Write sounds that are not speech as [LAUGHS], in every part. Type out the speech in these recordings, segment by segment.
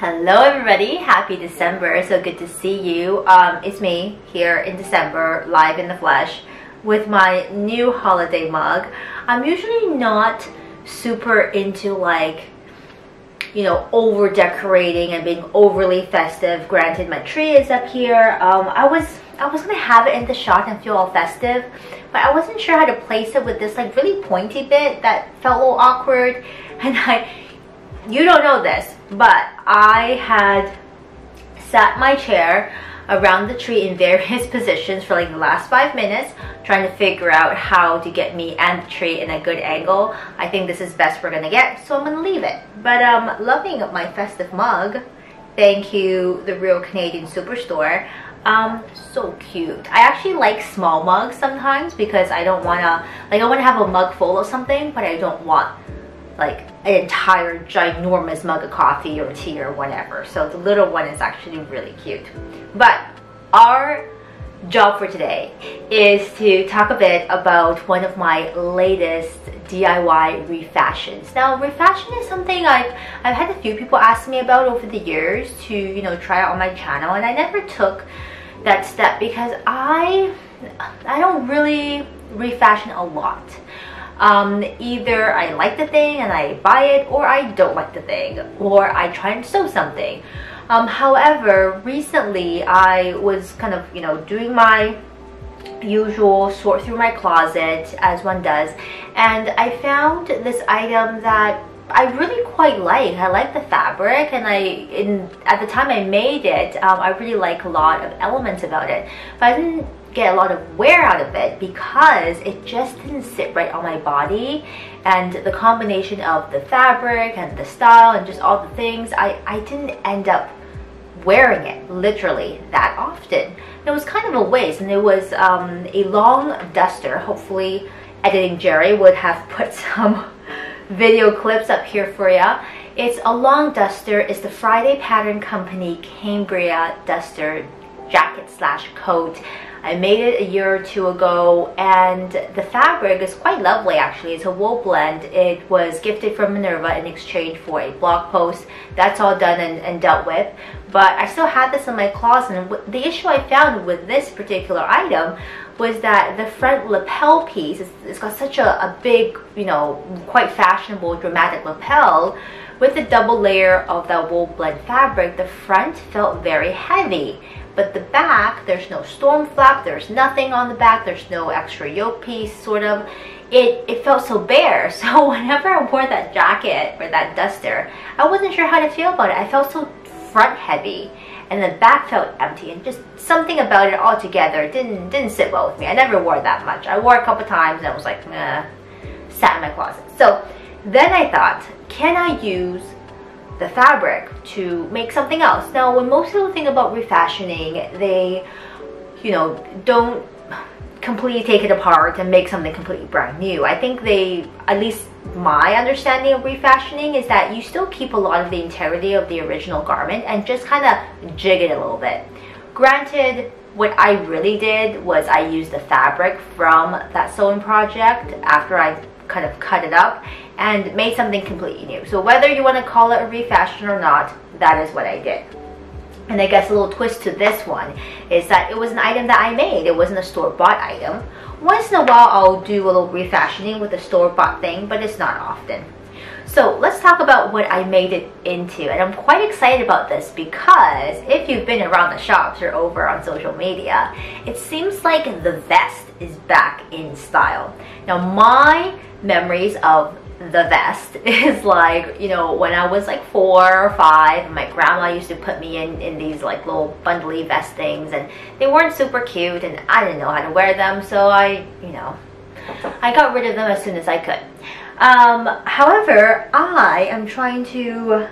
Hello everybody, happy December, so good to see you. Um, it's me here in December, live in the flesh, with my new holiday mug. I'm usually not super into like, you know, over decorating and being overly festive. Granted, my tree is up here. Um, I was I was gonna have it in the shot and feel all festive, but I wasn't sure how to place it with this like really pointy bit that felt a little awkward. [LAUGHS] And I, you don't know this, but I had sat my chair around the tree in various [LAUGHS] positions for like the last five minutes trying to figure out how to get me and the tree in a good angle. I think this is best we're gonna get, so I'm gonna leave it. But um, loving my festive mug. Thank you, the Real Canadian Superstore. Um, so cute. I actually like small mugs sometimes because I don't want to, like I want to have a mug full of something, but I don't want like an entire ginormous mug of coffee or tea or whatever. So the little one is actually really cute. But our job for today is to talk a bit about one of my latest DIY refashions. Now, refashion is something I've I've had a few people ask me about over the years to you know try out on my channel, and I never took that step because I I don't really refashion a lot. Um, either I like the thing and I buy it or I don't like the thing or I try and sew something. Um, however, recently I was kind of, you know, doing my usual sort through my closet as one does and I found this item that I really quite like. I like the fabric and I, in at the time I made it, um, I really like a lot of elements about it. But I didn't get a lot of wear out of it because it just didn't sit right on my body and the combination of the fabric and the style and just all the things, I, I didn't end up wearing it literally that often. It was kind of a waste and it was um, a long duster. Hopefully editing Jerry would have [LAUGHS] put some video clips up here for you. It's a long duster. It's the Friday Pattern Company Cambria Duster jacket slash coat. I made it a year or two ago and the fabric is quite lovely actually. It's a wool blend. It was gifted from Minerva in exchange for a blog post. That's all done and, and dealt with. But I still had this in my closet and the issue I found with this particular item was that the front lapel piece, it's, it's got such a, a big, you know, quite fashionable, dramatic lapel. With the double layer of that wool blend fabric, the front felt very heavy but the back, there's no storm flap, there's nothing on the back, there's no extra yoke piece, sort of. It, it felt so bare. [LAUGHS] So whenever I wore that jacket or that duster, I wasn't sure how to feel about it. I felt so front heavy and the back felt empty and just something about it altogether didn't didn't sit well with me. I never wore that much. I wore a couple times and I was like, eh, sat in my closet. So then I thought, can I use the fabric to make something else. Now, when most people think about refashioning, they, you know, don't completely take it apart and make something completely brand new. I think they, at least my understanding of refashioning is that you still keep a lot of the integrity of the original garment and just kind of jig it a little bit. Granted, what I really did was I used the fabric from that sewing project after I kind of cut it up and made something completely new. So whether you want to call it a refashion or not, that is what I did. And I guess a little twist to this one is that it was an item that I made. It wasn't a store-bought item. Once in a while, I'll do a little refashioning with a store-bought thing, but it's not often. So let's talk about what I made it into. And I'm quite excited about this because if you've been around the shops or over on social media, it seems like the vest is back in style. Now my memories of the vest. [LAUGHS] Is like you know when I was like four or five my grandma used to put me in in these like little bundly vest things and they weren't super cute and I didn't know how to wear them so I you know I got rid of them as soon as I could. Um, however I am trying to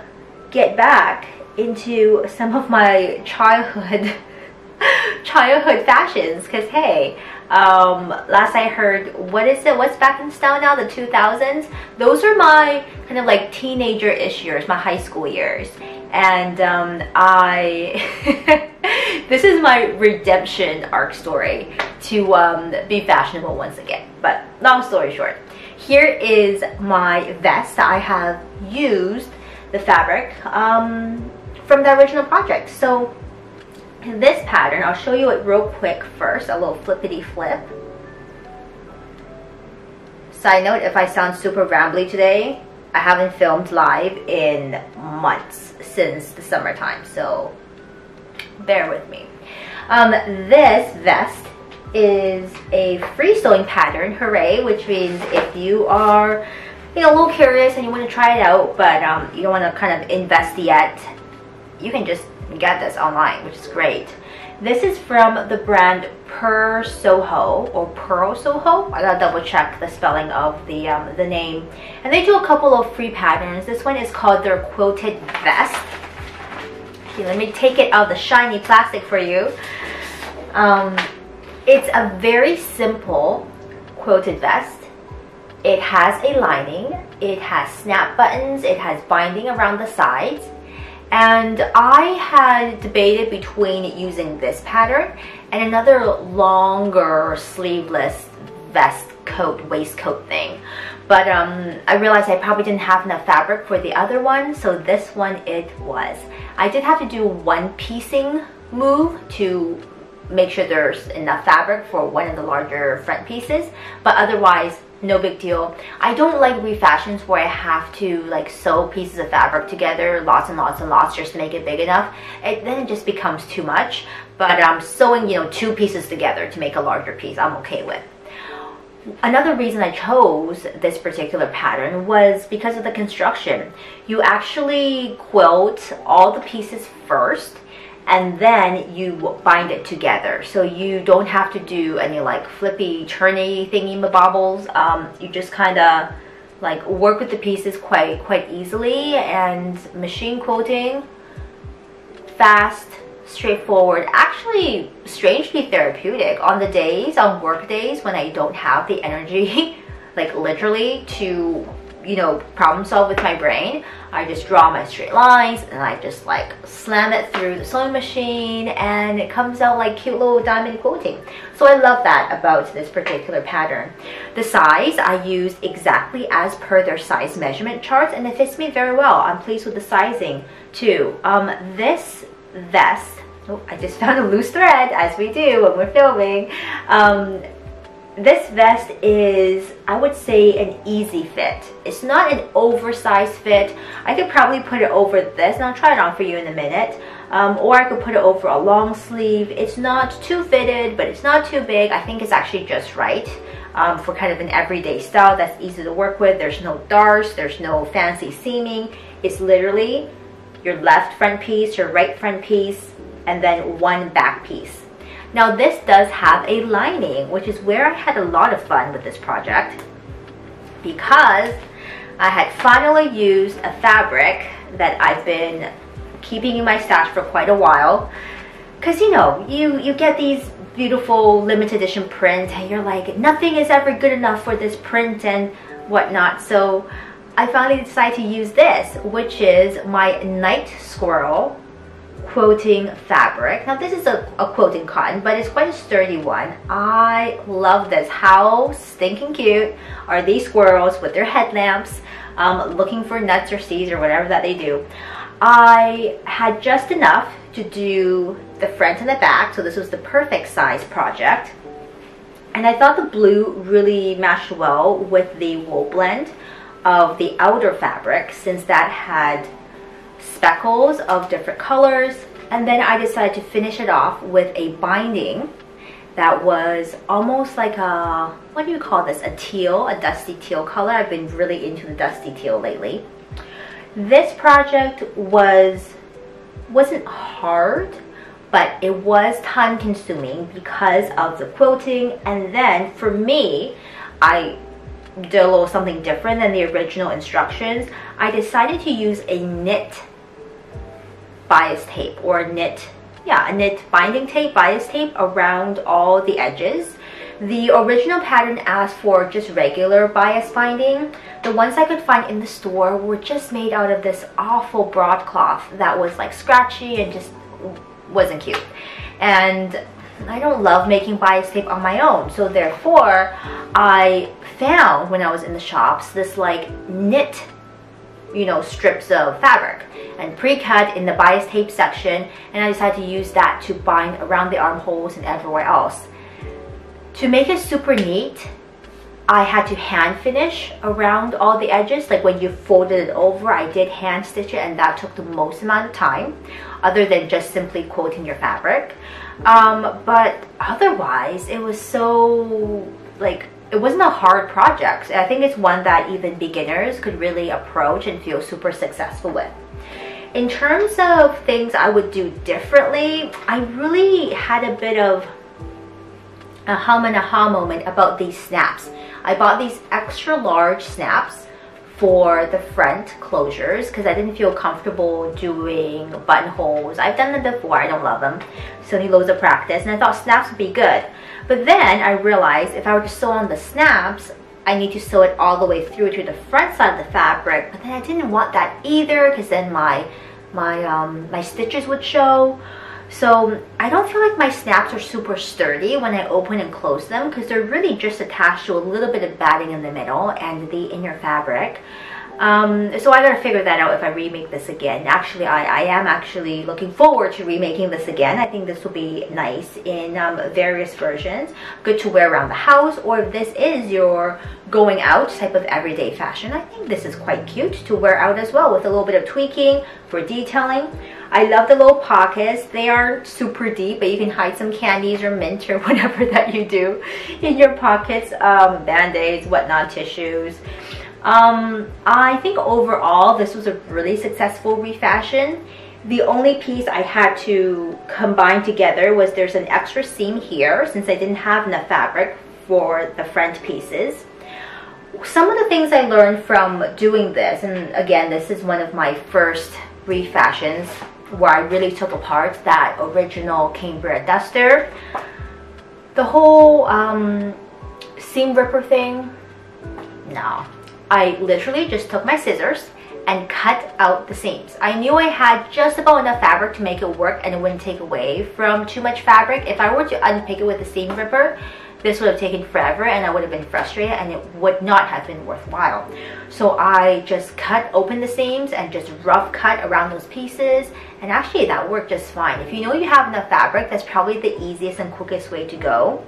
get back into some of my childhood [LAUGHS] childhood fashions because hey um, last I heard what is it what's back in style now the 2000s those are my kind of like teenager-ish years my high school years. And um, I [LAUGHS] this is my redemption arc story to um, be fashionable once again. But long story short here is my vest I have used the fabric um, from the original project. So this pattern, I'll show you it real quick first, a little flippity flip. Side note, if I sound super rambly today, I haven't filmed live in months since the summertime, so bear with me. Um, this vest is a free sewing pattern, hooray, which means if you are you know, a little curious and you want to try it out, but um, you don't want to kind of invest yet, you can just get this online, which is great. This is from the brand Per Soho or Purl Soho. I gotta double check the spelling of the um, the name. And they do a couple of free patterns. This one is called their quilted vest. Okay, let me take it out of the shiny plastic for you. Um, it's a very simple quilted vest. It has a lining, it has snap buttons, it has binding around the sides, and I had debated between using this pattern and another longer sleeveless vest coat, waistcoat thing. But um, I realized I probably didn't have enough fabric for the other one, so this one it was. I did have to do one piecing move to make sure there's enough fabric for one of the larger front pieces, but otherwise no big deal. I don't like refashions where I have to like sew pieces of fabric together, lots and lots and lots just to make it big enough. It, then it just becomes too much. But um, sewing, you know, two pieces together to make a larger piece, I'm okay with. Another reason I chose this particular pattern was because of the construction. You actually quilt all the pieces first and then you bind it together. So you don't have to do any like flippy, churny thingy bobbles. Um, you just kind of like work with the pieces quite quite easily and machine quilting fast straightforward actually strangely therapeutic on the days on work days when i don't have the energy [LAUGHS] like literally to you know, problem solve with my brain. I just draw my straight lines and I just like slam it through the sewing machine and it comes out like cute little diamond quilting. So I love that about this particular pattern. The size I used exactly as per their size measurement charts and it fits me very well. I'm pleased with the sizing too. Um, this vest Oh, I just [LAUGHS] found a loose thread as we do when we're filming. Um, this vest is, I would say, an easy fit. It's not an oversized fit. I could probably put it over this, and I'll try it on for you in a minute. Um, or I could put it over a long sleeve. It's not too fitted, but it's not too big. I think it's actually just right um, for kind of an everyday style that's easy to work with. There's no darts, there's no fancy seaming. It's literally your left front piece, your right front piece, and then one back piece. Now this does have a lining, which is where I had a lot of fun with this project because I had finally used a fabric that I've been keeping in my stash for quite a while. Cause you know, you, you get these beautiful limited edition print and you're like, nothing is ever good enough for this print and whatnot. So I finally decided to use this, which is my Night Squirrel quilting fabric. Now this is a, a quilting cotton, but it's quite a sturdy one. I love this. How stinking cute are these squirrels with their headlamps um, looking for nuts or seeds or whatever that they do. I had just enough to do the front and the back, so this was the perfect size project. And I thought the blue really matched well with the wool blend of the outer fabric since that had speckles of different colors. And then I decided to finish it off with a binding that was almost like a, what do you call this? A teal, a dusty teal color. I've been really into the dusty teal lately. This project was, wasn't hard, but it was time consuming because of the quilting. And then for me, I did a little something different than the original instructions. I decided to use a knit bias tape or knit, yeah, a knit binding tape, bias tape around all the edges. The original pattern asked for just regular bias binding. The ones I could find in the store were just made out of this awful broadcloth that was like scratchy and just wasn't cute. And I don't love making bias tape on my own. So therefore, I found when I was in the shops this like knit you know, strips of fabric and pre-cut in the bias tape section and I decided to use that to bind around the armholes and everywhere else. To make it super neat, I had to hand finish around all the edges like when you folded it over I did hand stitch it and that took the most amount of time other than just simply quilting your fabric um, but otherwise it was so like it wasn't a hard project. I think it's one that even beginners could really approach and feel super successful with. In terms of things I would do differently I really had a bit of a hum and aha moment about these snaps. I bought these extra large snaps for the front closures because I didn't feel comfortable doing buttonholes. I've done them before, I don't love them. Still need loads of practice and I thought snaps would be good. But then I realized if I were to sew on the snaps, I need to sew it all the way through to the front side of the fabric. But then I didn't want that either because then my, my, um, my stitches would show. So I don't feel like my snaps are super sturdy when I open and close them because they're really just attached to a little bit of batting in the middle and the inner fabric. Um, so I gotta figure that out if I remake this again. Actually, I, I am actually looking forward to remaking this again. I think this will be nice in um, various versions. Good to wear around the house or if this is your going out type of everyday fashion, I think this is quite cute to wear out as well with a little bit of tweaking for detailing. I love the little pockets. They aren't super deep, but you can hide some candies or mint or [LAUGHS] whatever that you do in your pockets. Um, Band-aids, whatnot, tissues. Um, I think overall this was a really successful refashion. The only piece I had to combine together was there's an extra seam here since I didn't have enough fabric for the front pieces. Some of the things I learned from doing this, and again, this is one of my first refashions where I really took apart that original Cambria duster. The whole um, seam ripper thing, no. I literally just took my scissors and cut out the seams. I knew I had just about enough fabric to make it work and it wouldn't take away from too much fabric. If I were to unpick it with a seam ripper, this would have taken forever and I would have been frustrated and it would not have been worthwhile. So I just cut open the seams and just rough cut around those pieces and actually that worked just fine. If you know you have enough fabric, that's probably the easiest and quickest way to go.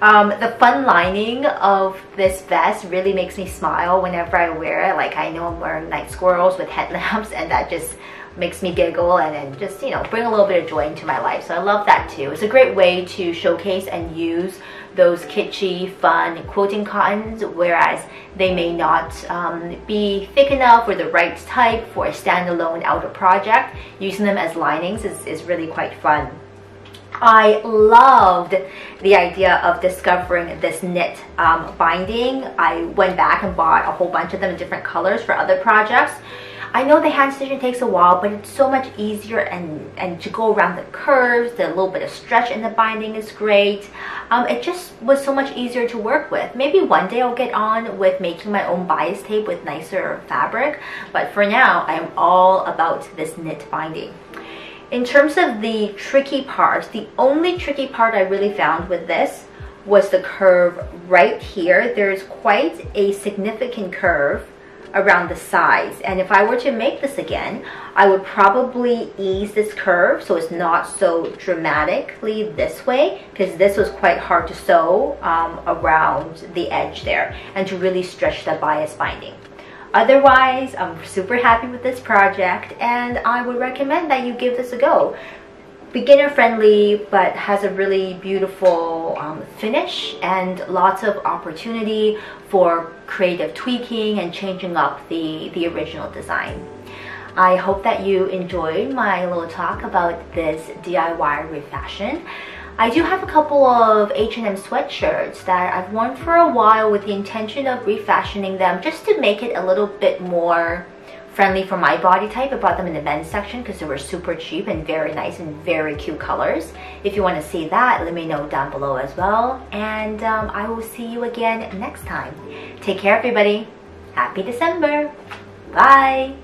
Um, the fun lining of this vest really makes me smile whenever I wear it. Like I know I'm wearing night squirrels with [LAUGHS] headlamps and that just makes me giggle and, and just, you know, bring a little bit of joy into my life. So I love that too. It's a great way to showcase and use those kitschy, fun quilting cottons, whereas they may not um, be thick enough or the right type for a standalone outer project. Using them as linings is, is really quite fun. I loved the idea of discovering this knit um, binding. I went back and bought a whole bunch of them in different colors for other projects. I know the hand stitching takes a while, but it's so much easier and, and to go around the curves, the little bit of stretch in the binding is great. Um, it just was so much easier to work with. Maybe one day I'll get on with making my own bias tape with nicer fabric, but for now, I'm all about this knit binding. In terms of the tricky parts, the only tricky part I really found with this was the curve right here. There's quite a significant curve around the sides. And if I were to make this again, I would probably ease this curve so it's not so dramatically this way because this was quite hard to sew um, around the edge there and to really stretch the bias binding. Otherwise, I'm super happy with this project and I would recommend that you give this a go beginner friendly but has a really beautiful um, finish and lots of opportunity for creative tweaking and changing up the, the original design. I hope that you enjoyed my little talk about this DIY refashion. I do have a couple of H&M sweatshirts that I've worn for a while with the intention of refashioning them just to make it a little bit more friendly for my body type. I bought them in the men's section because they were super cheap and very nice and very cute colors. If you want to see that, let me know down below as well. And um, I will see you again next time. Take care, everybody. Happy December. Bye.